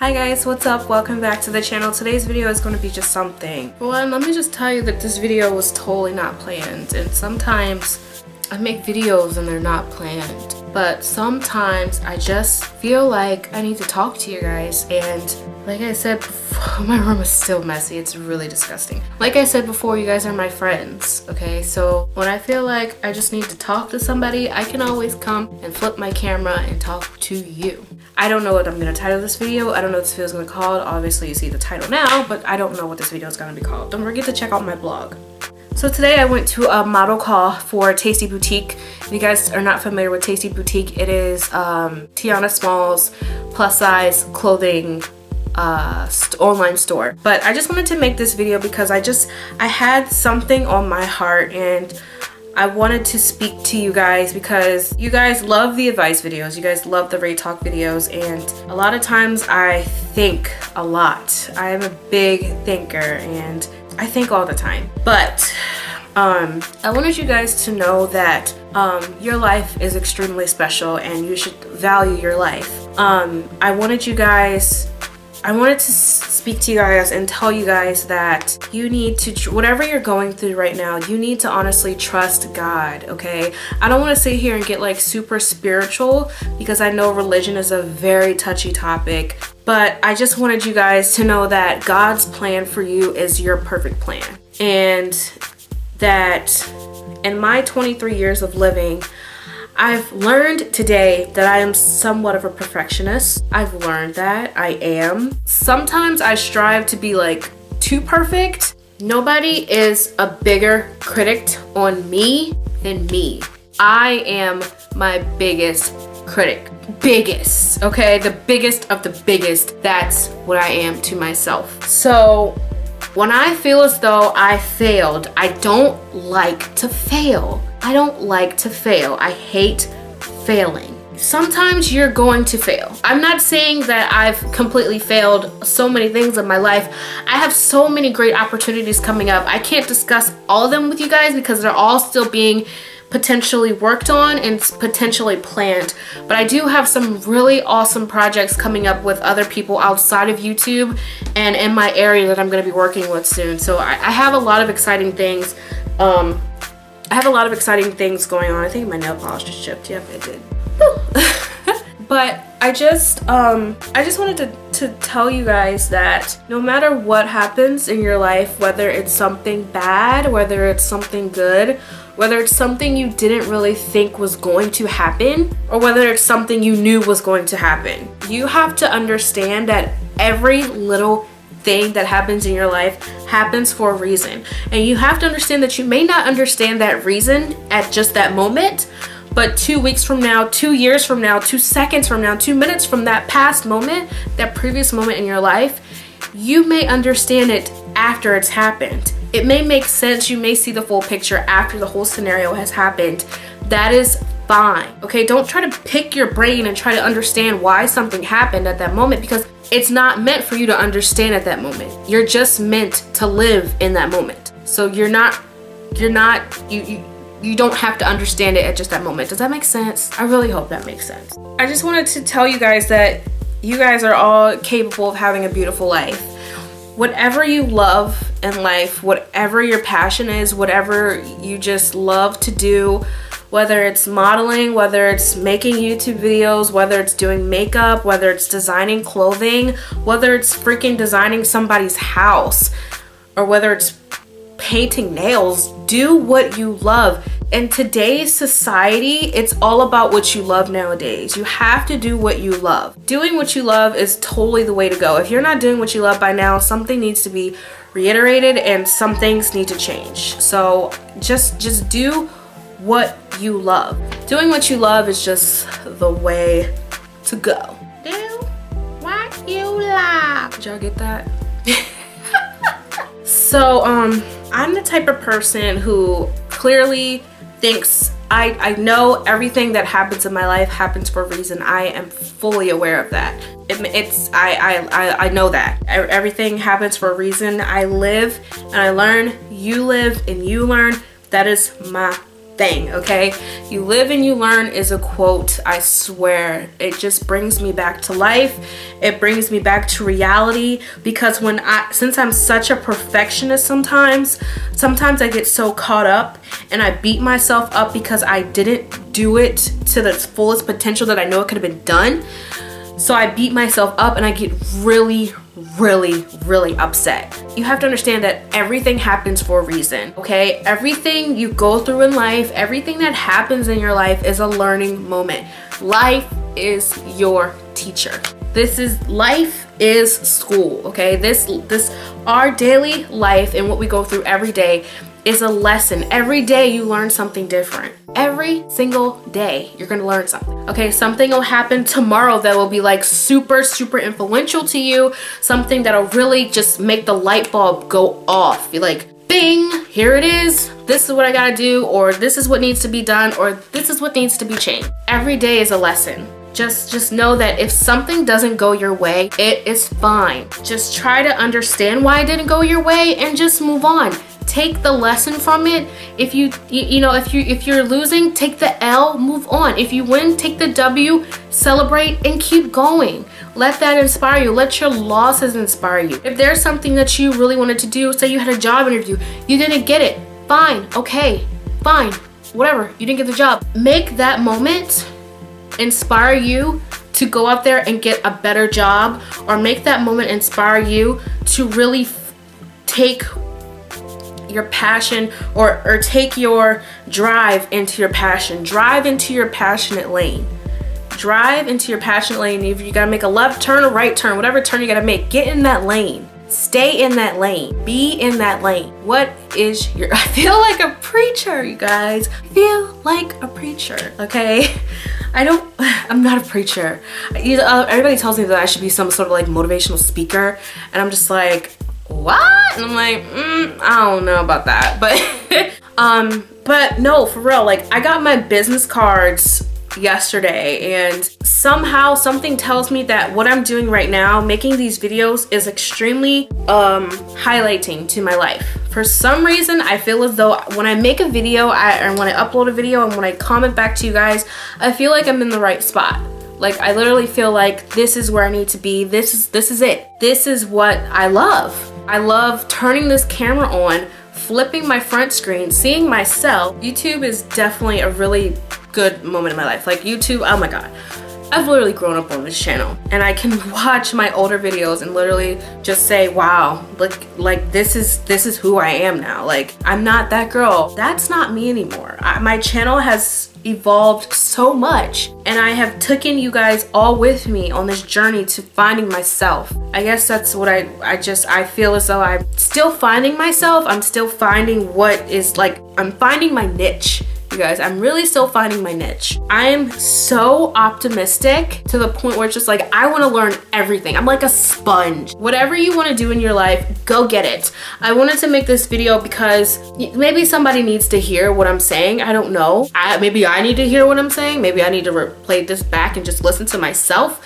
Hi guys, what's up? Welcome back to the channel. Today's video is going to be just something. One, let me just tell you that this video was totally not planned and sometimes I make videos and they're not planned. But sometimes I just feel like I need to talk to you guys and like I said before, my room is still messy. It's really disgusting. Like I said before, you guys are my friends, okay? So when I feel like I just need to talk to somebody, I can always come and flip my camera and talk to you. I don't know what I'm gonna title this video. I don't know what this video is gonna be called. Obviously you see the title now, but I don't know what this video is gonna be called. Don't forget to check out my blog. So today I went to a model call for Tasty Boutique. If you guys are not familiar with Tasty Boutique, it is um, Tionna Smalls' plus size clothing uh, st online store. But I just wanted to make this video because I just, I had something on my heart and I wanted to speak to you guys because you guys love the advice videos, you guys love the Rae Talk videos, and a lot of times I think a lot. I am a big thinker and I think all the time. But um, I wanted you guys to know that um, your life is extremely special and you should value your life. Um, I wanted you guys I wanted to speak to you guys and tell you guys that you need to, whatever you're going through right now, you need to honestly trust God, okay? I don't want to sit here and get like super spiritual because I know religion is a very touchy topic, but I just wanted you guys to know that God's plan for you is your perfect plan. And that in my 23 years of living, I've learned today that I am somewhat of a perfectionist. I've learned that I am. Sometimes I strive to be like too perfect. Nobody is a bigger critic on me than me. I am my biggest critic. Biggest, okay? The biggest of the biggest. That's what I am to myself. So when I feel as though I failed, I don't like to fail. I don't like to fail. I hate failing. Sometimes you're going to fail. I'm not saying that I've completely failed so many things in my life. I have so many great opportunities coming up. I can't discuss all of them with you guys because they're all still being potentially worked on and potentially planned. But I do have some really awesome projects coming up with other people outside of YouTube and in my area that I'm going to be working with soon. So I, I have a lot of exciting things um, I have a lot of exciting things going on. I think my nail polish just chipped. Yep, it did. but I just um I just wanted to, to tell you guys that no matter what happens in your life, whether it's something bad, whether it's something good, whether it's something you didn't really think was going to happen, or whether it's something you knew was going to happen, you have to understand that every little thing that happens in your life happens for a reason. And you have to understand that you may not understand that reason at just that moment, but two weeks from now, two years from now, two seconds from now, two minutes from that past moment, that previous moment in your life, you may understand it after it's happened. It may make sense, you may see the full picture after the whole scenario has happened. That is fine, okay? Don't try to pick your brain and try to understand why something happened at that moment because it's not meant for you to understand at that moment. You're just meant to live in that moment. So you're not, you're not, you, you, you don't have to understand it at just that moment. Does that make sense? I really hope that makes sense. I just wanted to tell you guys that you guys are all capable of having a beautiful life. Whatever you love in life, whatever your passion is, whatever you just love to do, whether it's modeling, whether it's making YouTube videos, whether it's doing makeup, whether it's designing clothing, whether it's freaking designing somebody's house, or whether it's painting nails, do what you love. In today's society, it's all about what you love nowadays. You have to do what you love. Doing what you love is totally the way to go. If you're not doing what you love by now, something needs to be reiterated and some things need to change. So just just do what you love. Doing what you love is just the way to go. Do what you love. Did y'all get that? so, um, I'm the type of person who clearly thinks I, I know everything that happens in my life happens for a reason. I am fully aware of that. It, it's I, I, I know that. Everything happens for a reason. I live and I learn. You live and you learn. That is my thing, okay? You live and you learn is a quote, I swear. It just brings me back to life. It brings me back to reality because when I, since I'm such a perfectionist sometimes, sometimes I get so caught up and I beat myself up because I didn't do it to the fullest potential that I know it could have been done. So I beat myself up and I get really, really, really upset. You have to understand that everything happens for a reason, okay? Everything you go through in life, everything that happens in your life is a learning moment. Life is your teacher. This is, life is school, okay? This, this, our daily life and what we go through every day is a lesson. Every day you learn something different. Every single day you're gonna learn something. Okay, something will happen tomorrow that will be like super, super influential to you. Something that'll really just make the light bulb go off. Be like, bing, here it is. This is what I gotta do, or this is what needs to be done, or this is what needs to be changed. Every day is a lesson just just know that if something doesn't go your way it is fine just try to understand why it didn't go your way and just move on take the lesson from it. If you you know if you if you're losing take the L move on. If you win take the W celebrate and keep going. Let that inspire you. Let your losses inspire you. If there's something that you really wanted to do say you had a job interview you didn't get it fine okay fine whatever you didn't get the job. Make that moment inspire you to go out there and get a better job or make that moment inspire you to really take your passion or, or take your drive into your passion. Drive into your passionate lane. Drive into your passionate lane. If you gotta make a left turn, a right turn, whatever turn you gotta make, get in that lane. Stay in that lane. Be in that lane. What is your, I feel like a preacher, you guys. I feel like a preacher, okay? I don't, I'm not a preacher. Everybody tells me that I should be some sort of like motivational speaker. And I'm just like, what? And I'm like, mm, I don't know about that. But, um, but no, for real, like I got my business cards yesterday and somehow something tells me that what I'm doing right now, making these videos is extremely um, highlighting to my life. For some reason, I feel as though when I make a video I, and when I upload a video and when I comment back to you guys, I feel like I'm in the right spot. Like I literally feel like this is where I need to be. This is this is it. This is what I love. I love turning this camera on, flipping my front screen, seeing myself. YouTube is definitely a really good moment in my life. Like YouTube, oh my god. I've literally grown up on this channel and I can watch my older videos and literally just say, wow, like, like this is this is who I am now. Like, I'm not that girl. That's not me anymore. I, my channel has evolved so much and I have taken you guys all with me on this journey to finding myself. I guess that's what I, I just, I feel as though I'm still finding myself. I'm still finding what is like, I'm finding my niche you guys. I'm really still finding my niche. I am so optimistic to the point where it's just like, I wanna learn everything. I'm like a sponge. Whatever you wanna do in your life, go get it. I wanted to make this video because maybe somebody needs to hear what I'm saying. I don't know. I, maybe I need to hear what I'm saying. Maybe I need to play this back and just listen to myself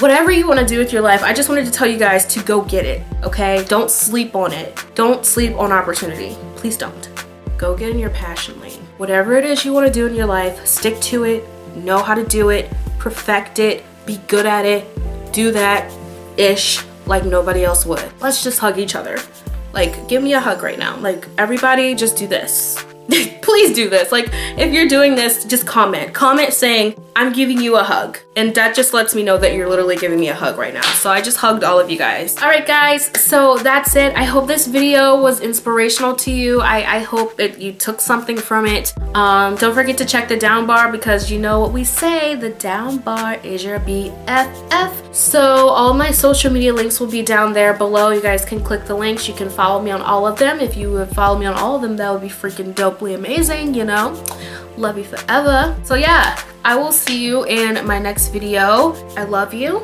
whatever you want to do with your life, I just wanted to tell you guys to go get it, okay? Don't sleep on it. Don't sleep on opportunity. Please don't. Go get in your passion. Whatever it is you want to do in your life, stick to it, know how to do it, perfect it, be good at it, do that ish like nobody else would. Let's just hug each other. Like, give me a hug right now. Like, everybody just do this. please do this. Like, if you're doing this, just comment. Comment saying, I'm giving you a hug. And that just lets me know that you're literally giving me a hug right now. So I just hugged all of you guys. All right, guys. So that's it. I hope this video was inspirational to you. I, I hope that you took something from it. Um, don't forget to check the down bar because you know what we say, the down bar is your BFF. So all my social media links will be down there below. You guys can click the links. You can follow me on all of them. If you would follow me on all of them, that would be freaking dopely amazing, you know? Love you forever. So yeah, I will see you in my next video. I love you.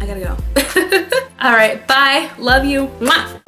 I gotta go. All right, bye. Love you. Mwah.